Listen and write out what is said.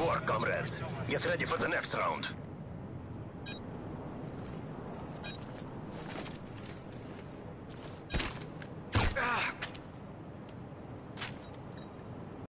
Work, comrades. Get ready for the next round.